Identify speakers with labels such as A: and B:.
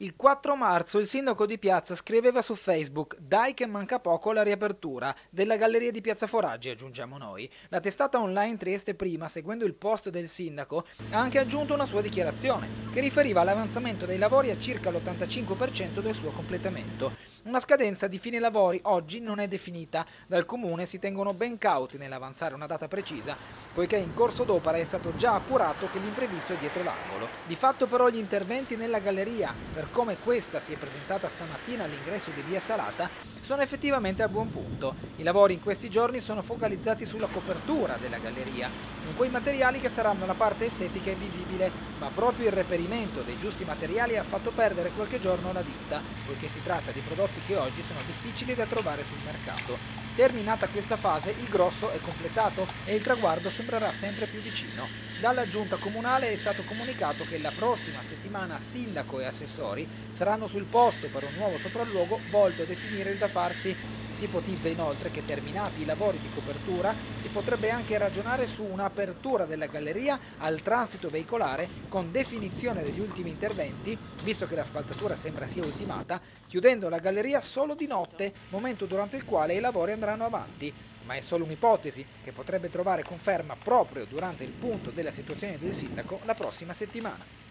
A: Il 4 marzo il sindaco di Piazza scriveva su Facebook Dai che manca poco la riapertura della galleria di Piazza Foraggi, aggiungiamo noi. La testata online Trieste Prima, seguendo il post del sindaco, ha anche aggiunto una sua dichiarazione che riferiva all'avanzamento dei lavori a circa l'85% del suo completamento. Una scadenza di fine lavori oggi non è definita. Dal comune si tengono ben cauti nell'avanzare una data precisa, poiché in corso d'opera è stato già appurato che l'imprevisto è dietro l'angolo. Di fatto però gli interventi nella galleria per come questa si è presentata stamattina all'ingresso di Via Salata, sono effettivamente a buon punto. I lavori in questi giorni sono focalizzati sulla copertura della galleria, con quei materiali che saranno la parte estetica e visibile, ma proprio il reperimento dei giusti materiali ha fatto perdere qualche giorno la ditta, poiché si tratta di prodotti che oggi sono difficili da trovare sul mercato. Terminata questa fase, il grosso è completato e il traguardo sembrerà sempre più vicino. Dalla giunta comunale è stato comunicato che la prossima settimana sindaco e assessori saranno sul posto per un nuovo sopralluogo volto a definire il da farsi si ipotizza inoltre che terminati i lavori di copertura si potrebbe anche ragionare su un'apertura della galleria al transito veicolare con definizione degli ultimi interventi, visto che l'asfaltatura sembra sia ultimata, chiudendo la galleria solo di notte, momento durante il quale i lavori andranno avanti. Ma è solo un'ipotesi che potrebbe trovare conferma proprio durante il punto della situazione del sindaco la prossima settimana.